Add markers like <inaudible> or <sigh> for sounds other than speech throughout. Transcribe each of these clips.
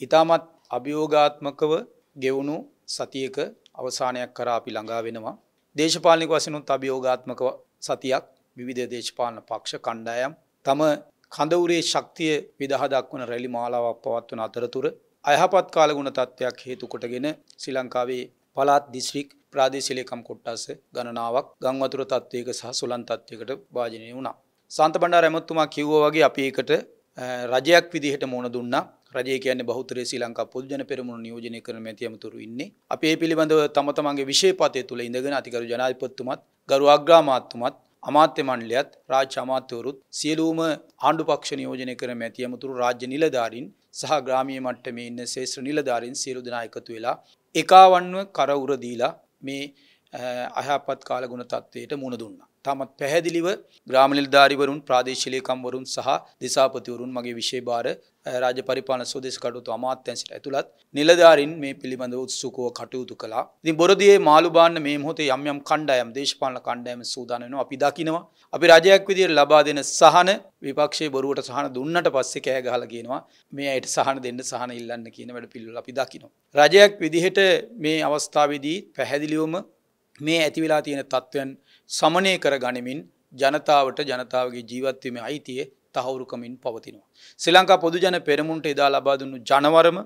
ඉතාමත් අභියෝගාත්මකව ගෙවුණු සතියක අවසානයක් කර අපි ළඟා වෙනවා. දේශපාලනික වසනුත් අභියෝගාත්මක සතියක් විවිධ දේශපාලන පක්ෂ කණ්ඩායම් තම කඳවුරේ ශක්තිය විදහ දක්වන රැලි මාලාවක් පවත්වන අතරතුර අයහපත් කාලගුණ තත්ත්වයක් හේතු කොටගෙන ශ්‍රී ලංකාවේ පළාත් දිස්ත්‍රික් ප්‍රාදේශීයකම් කොට්ටාස ගණනාවක් ගංවතුර තත්ත්වයක සහ සුලන් තත්ත්වයකට භාජනය වුණා. සාන්ත බණ්ඩාර ඇමතුමා කිව්වා වගේ අපි ඒකට රජයක් විදිහට මුණ දුන්නා. රජය කියන්නේ බහුතරය ශ්‍රී ලංකා පොදුජන පෙරමුණ නියෝජනය කරන මැති ඇමතුරු ඉන්නේ. අපි ඒ පිළිබඳව තම තමන්ගේ විශේෂපතය තුළ ඉඳගෙන අතිගරු ජනාධිපතිතුමත් ගරු අග්‍රාමාත්‍යතුමත් අමාත්‍ය මණ්ඩලයත් රාජ්‍ය අමාත්‍යවරුත් සියලුම ආණ්ඩු පක්ෂ නියෝජනය කරන මැති ඇමතුරු රාජ්‍ය නිලධාරීන් සහ ග්‍රාමීය මට්ටමේ ඉන්න ශේෂ්ත්‍ර නිලධාරීන් සියලු දෙනා එකතු වෙලා එකාවන්ව කර උර දීලා මේ අයහපත් කාලගුණ තත්ත්වයට මුණ දුන්නා. තාමත් පැහැදිලිව ග්‍රාම නිලධාරිවරුන් ප්‍රාදේශීය ලේකම්වරුන් සහ දිසාපතිවරුන් මගේ විශේෂ භාර රාජ්‍ය පරිපාලන ස්වදේශ කටයුතු අමාත්‍යාංශයට ඇතුළත් නිලධාරීන් මේ පිළිබඳව උත්සුකව කටයුතු කළා. ඉතින් බොරදියේ මාළු බාන්න මේ මොහොතේ යම් යම් කණ්ඩායම් දේශපාලන කණ්ඩායම් සූදානම් වෙනවා අපි දකිනවා. අපි රජයක් විදියට ලබා දෙන සහන විපක්ෂයේ බොරුවට සහන දුන්නට පස්සේ කෑ ගහලා කියනවා මේ අයට සහන දෙන්න සහන ඉල්ලන්න කියන වැඩ පිළිවෙල අපි දකිනවා. රජයක් විදිහට මේ අවස්ථාවේදී පැහැදිලිවම මේ ඇති වෙලා තියෙන තත්ත්වයන් සමනය කර ගනිමින් ජනතාවට ජනතාවගේ ජීවත්වීමේ අයිතිය තහවුරුකමින් පවතිනවා. ශ්‍රී ලංකා පොදුජන පෙරමුණට එදා ලබා දුන්නු ජනවරම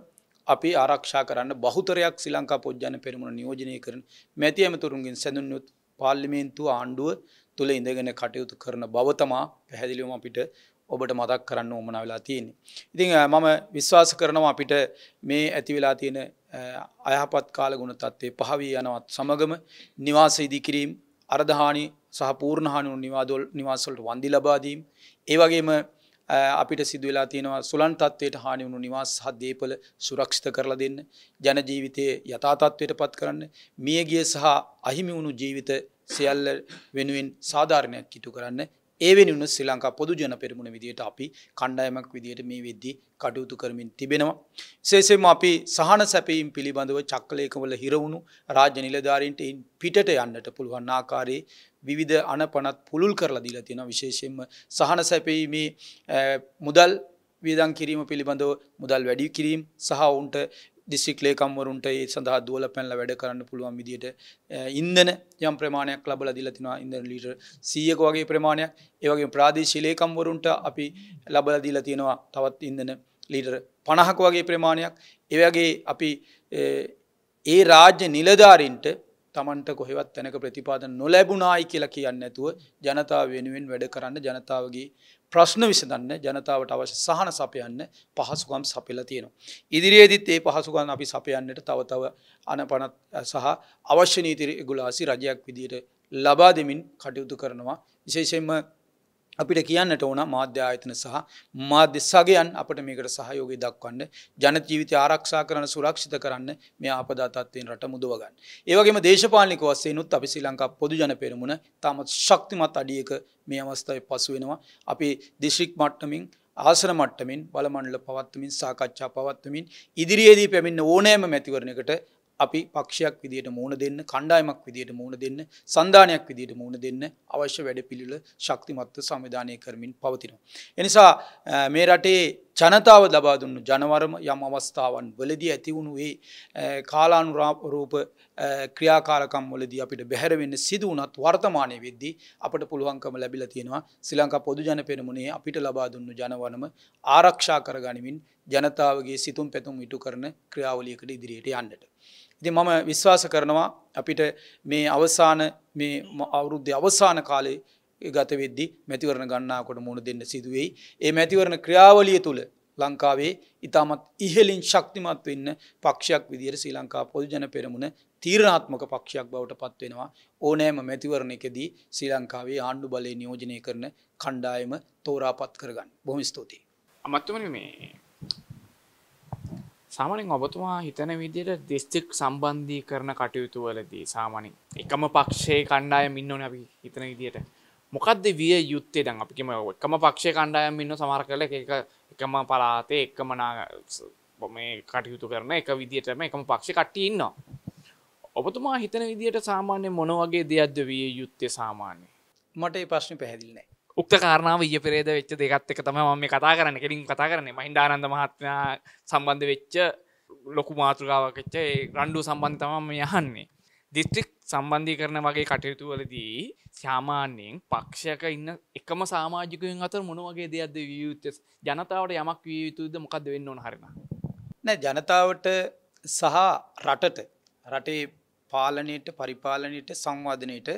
අපි ආරක්ෂා කරන්න බහුතරයක් ශ්‍රී ලංකා පොජ්ජන පෙරමුණ නියෝජනය කරන මැති ඇමතුරුන්ගෙන් සැඳුන්යුත් පාර්ලිමේන්තු ආණ්ඩුව තුළ ඉඳගෙන කටයුතු කරන බවතමා පැහැදිලිවම අපිට ඔබට මතක් කරන්න ඕමන වෙලා තියෙන්නේ. ඉතින් මම විශ්වාස කරනවා අපිට මේ ඇති වෙලා තියෙන අයහපත් කාලගුණ තත්ත්වය පහවී යනවත් සමගම නිවාස ඉදිකිරීම් අර්ධහානි සහ පූර්ණහානුු නිවාදොල් නිවාසල්ට වන්දි ලබාදීම්. ඒවගේම අපිට සිදුවෙලා තියෙනවා සුලන් තත්වයට හානි වුණු නිවාස් සහ දේපල සුරක්ෂිත කරලා දෙන්න ජනජීවිතය යථතත්වයට පත් කරන්න මියගිය සහ අහිමි වුණු ජීවිත සියල්ල වෙනුවෙන් සාධාරණයක් කිටු කරන්න ඒවෙනි වුණ ශ්‍රී ලංකා පොදු ජන පෙරමුණ විදියට අපි කණ්ඩායමක් විදියට මේ වෙද්දී කටයුතු කරමින් තිබෙනවා. විශේෂයෙන්ම අපි සහන සැපීම් පිළිබඳව චක්‍රලේඛවල හිරවුණු රාජ්‍ය නිලධාරීන්ට පිටට යන්නට පුළුවන් ආකාරයේ විවිධ අනපනත් පුළුල් කරලා දීලා තියෙනවා විශේෂයෙන්ම සහන සැපීමේ මුදල් වියදම් කිරීම පිළිබඳව මුදල් වැඩි කිරීම සහ ඔවුන්ට දිස්ත්‍රික් ලේකම්වරුන්ට ඒ සඳහා දුවල පැනලා වැඩ කරන්න පුළුවන් විදියට ඉන්ධන යම් ප්‍රමාණයක් ලබලා දීලා තිනවා ඉන්ධන ලීටර් 100ක වගේ ප්‍රමාණයක්. ඒ වගේම ප්‍රාදේශීය ලේකම්වරුන්ට අපි ලබලා දීලා තියෙනවා තවත් ඉන්ධන ලීටර් 50ක වගේ ප්‍රමාණයක්. ඒ වගේ අපි ඒ රාජ්‍ය නිලධාරීන්ට තමන්ට කොහෙවත් තැනක ප්‍රතිපාදන නොලැබුණායි කියලා කියන්න ඇතුව ජනතාව වෙනුවෙන් වැඩ කරන්න ජනතාවගේ ප්‍රශ්න විසඳන්න ජනතාවට අවශ්‍ය සහන සපයන්න පහසුකම් සපෙල තියෙනවා. ඉදිරියේදිත් ඒ පහසුකම් අපි සපයන්නට තව තව අනපනත් සහ අවශ්‍ය නීතිරි ගුලාසි රජයක් විදියට ලබා දෙමින් කටයුතු කරනවා. විශේෂයෙන්ම අපිට කියන්නට ඕන මාධ්‍ය ආයතන සහ මාධ්‍ය සගයන් අපට මේකට සහයෝගය දක්වන්න ජන ජීවිතය ආරක්ෂා කරන සුරක්ෂිත කරන්න මේ ආපදාතත්වයෙන් රට මුදවගන්න. ඒවගේම දේශපාලික වස්සයනුත් අපි ශ්‍රී ලංකා පොදු ජන පෙරමුණ තාමත් ශක්තිමත් අඩියක මේ අවස්ථාව පසු වෙනවා. අපි දිශ්‍රික් මට්ටමින් ආසන මට්ටමින් බලමණ්ඩල පවත්වමින් සාකච්ඡා පවත්වමින් ඉදිරියේදී පැමිණ ඕනෑම මැතිවරණයකට අපි පක්ෂයක් විදියට මුණ දෙන්න කණ්ඩායමක් විදියට මුණ දෙන්න සන්ධානයක් විදියට මුණ දෙන්න අවශ්‍ය වැඩ පිළිල ශක්තිමත්ව සංවිධානය කරමින් පවතිනවා. එනිසා මේ රටේ ජනතාව ලබා දුන්නු ජනවරම යම් අවස්ථාවන් වලදී ඇතිවුණු ඒ කාලානුරූප ක්‍රියාකාරකම් වලදී අපිට බැහැරවෙන්න සිදු වනත් වර්තමානය වෙද්දී අපට පුළුවන්කම ලැබිල තියෙනවා ශ්‍රී ලංකා පොදු ජන පෙරමුණේ අපිට ලබා දුන්නු ජනවනම ආරක්ෂා කරගනිමින් ජනතාවගේ සිතුම් පැතුම් ඉටු කරන ක්‍රියාවලියකට ඉදිරියට යන්නට. ඉතින් මම විශ්වාස කරනවා අපිට මේ අවසාන මේ අවුරුද්ධ අවසාන කාලේ ගත වෙද්දි මැතිවරණ ගන්නාකොට මුණ දෙන්න සිදුවෙයි. ඒ මැතිවරණ ක්‍රියාවලිය තුළ ලංකාවේ ඉතාමත් ඉහලින් ශක්තිමත් වෙන්න පක්ෂයක් විදිර ශ්‍රී ලංකා පොදුජන පෙරමුණ තීරණාත්මක පක්ෂයක් බවට පත්වෙනවා ඕනෑම මැතිවරණයකදී ශ්‍රී ලංකාවේ ආණ්ඩු බලය නියෝජනය කරන කණ්ඩායම තෝරාපත් කරගන්න බොහොම ස්තුතියි. අමත්තුමන මේ සාමනින් ඔබතුමා හිතන විදියට දිස්ත්‍රික් සම්බන්ධී කරන කටයුතු වලදී සාමනින් එකම පක්ෂයේ කණ්ඩායම ඉන්නවන අපි හිතන විදියට මොකක්ද විය යුත්තේ? දැන් අපිම එකම පක්ෂය කණ්ඩායම් ඉන්න සමර කල එක එකම පලාතේ එක්කමනා මේ කටයුතු කරන එක විදිටම එකම පක්ෂ කට්ටි ඉන්නවා. ඔබතුමා හිතන විදියට සාමාන්‍ය මොන වගේ දෙයක්ද විය යුත්තේ සාමාන්‍ය? මට ප්‍රශ්න පැහැදිලිනෑ උක්ත කාරණාව ඊය පෙරේද වෙච්ච දෙකත් එක තම මේ කතා කරන්න. කෙලින් කතා කරන්නේ මහින්දානන්ද මහත්මයා සම්බන්ධ වෙච්ච ලොකු මාතෘකාවකච්ච රණ්ඩු සම්බන්ධ තමම යහන්නේ දිස්ත්‍රික් සම්බන්ධී කරන වගේ කටයුතු වලදී සාමාන්‍යයෙන් පක්ෂයක ඉන්න එකම සාමාජිකයෙන් අතර මොන වගේ දෙයක්ද වියයුත්ත ජනතාවට යමක් විය යුතුද මොකක්ද වෙන්න ඕන හරන නෑ ජනතාවට සහ රටට රටේ පාලනයට පරිපාලනයට සංවාධනයට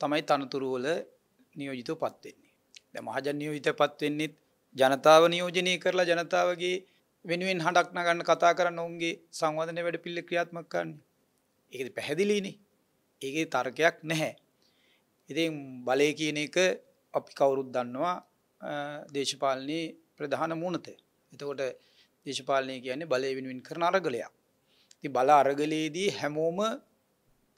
තමයි තනතුරුවල නියෝජිතව පත්වෙන්නේ. ද මහජන් නියෝජිත පත්වෙන්නෙත් ජනතාව නියෝජනය කරලා ජනතාවගේ වෙනුවෙන් හඬක් නගන්න කතා කරන්න ඔවුන්ගේ සංවාධනය වැඩ පිල්ල ක්‍රියාත්මක කන්නේ. ඒක පැහැදිලීනේ ඒගේ තර්කයක් නැහැ. ඉතින් බලය කියන එක අපි කවුරුත් දන්නවා දේශපාලනයේ ප්‍රධාන මුණත. එතකොට දේශපාලනය කියන්නේ බලය වෙනුවෙන් කරන අරගලයක්. ති බල අරගලයේදී හැමෝම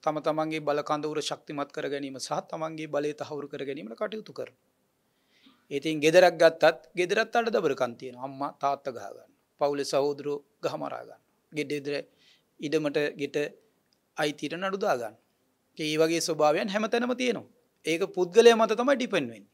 තම තමන්ගේ බලකඳවර ශක්තිමත් කර ගැනීම සහ තමන්ගේ බලය තහවුරු කර ගැනීමට කටයුතු කර. ඉතින් ගෙදරක් ගත්තත් ගෙදරත් අට දබර කන්තියෙන අම්ම තාත්ත ගාගන්න පවුල සහෝදරු ගහමරාගන්න ගෙඩෙදර ඉඩමට ගෙට අයිතිට නඩුදාගන්න ඒ වගේ ස්වභාවයන් හැම තැනම තියෙනවා. ඒක පුද්ගලය මත තමයි ඩිපෙන්වෙන්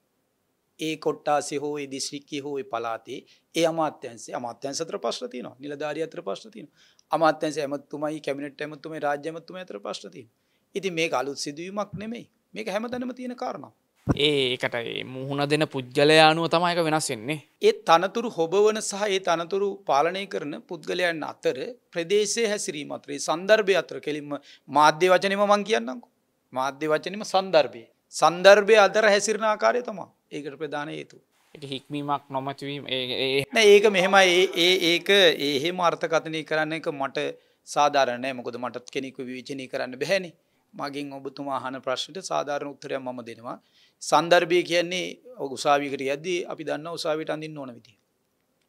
ඒ කොට්ටාසි හෝ දිශ්‍රික්කි හෝ පලාතේ ඒ අමාත්‍යන්සේ අමාත්‍යන්සතර පශ්තින නිලධාරී අතර පශ්තින අමාත්‍යන්ස ඇමත්තුමයි කැමිනට ඇමත්තුම රාජ්‍යමත්තුම අතර පශ්තින ඉති මේ අලුත් සිදුවීමක් නෙමෙයි. මේක හැමතැනම තියෙන කාරණාව <laughs> ඒකට මුහුණ දෙන පුද්ගලයානුව තමයික වෙනස් වෙන්නේ. ඒ තනතුරු හොබවන සහ ඒ තනතුරු පාලනය කරන පුද්ගලයන් අතර ප්‍රදේශය හැසිරීම අතරේ සන්දර්භය අතර කෙලින්ම මාධ්‍ය වචනම මං කියන්නකු මාධ්‍ය වචනම සන්දර්භය. සන්දර්භය අදර හැසිරණ ආකාරය තමා ඒකට ප්‍රධාන හේතු හික්මීමක් නොමැතිවීම ඒක මෙහෙමයි. ඒ ඒක ඒහෙ මාර්ථකතනය කරන්න එක මට සාධාරණය මොකද මටත් කෙනෙකු විචනය කරන්න බැහැනි මගින් ඔබතුමා හන ප්‍රශ්නට සාධාරණ උත්තරයක් මම දෙනවා සන්දර්භය කියන්නේ උසාවිකට යද්දී අපි දන්න උසාවිට අඳින්න ඕන විදිහ.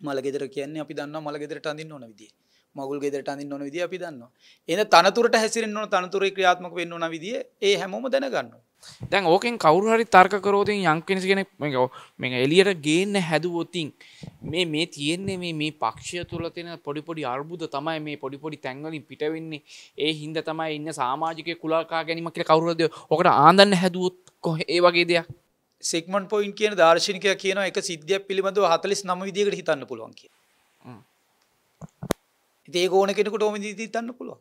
මල ගෙදර කියන්නේ අපි දන්න මල ගෙදරට අඳින්න ඕන විදිහ. මගුල් ගෙදරට අඳින්න ඕන විදිහ අපි දන්නවා. එන තනතුරට හැසිරෙන්න ඕන තනතුරේ ක්‍රියාත්මක වෙන්න ඕන විදිහ ඒ හැමෝම දැනගන්නවා. දැන් ඕකෙන් කවුරු හරි තර්ක කරෝතින් යම් කෙනෙක් කෙනෙක් මේ එළියට ගේන්න හැදුවොතින් මේ මේ තියෙන්නේ මේ මේ පක්ෂය තුළ තියෙන පොඩි පොඩි අර්බුද තමයි මේ පොඩි පොඩි තැන්වලින් පිට වෙන්නේ. ඒ හින්දා තමයි ඉන්න සමාජිකය කුලකා ගැනීම කියලා කවුරුද ඔකට ආඳන්න හැදුවොත් කොහේ ඒ වගේ දෙයක්? සෙක්මන් පොයින්් කියන දර්ශනිකය කියන එක සිද්ධියක් පිළිබඳව හතලිස් නම විදිකට හිතන්න පුළුවන් කිය ඒ ඕන කෙනෙකුට ඕම දී තන්න පුළුව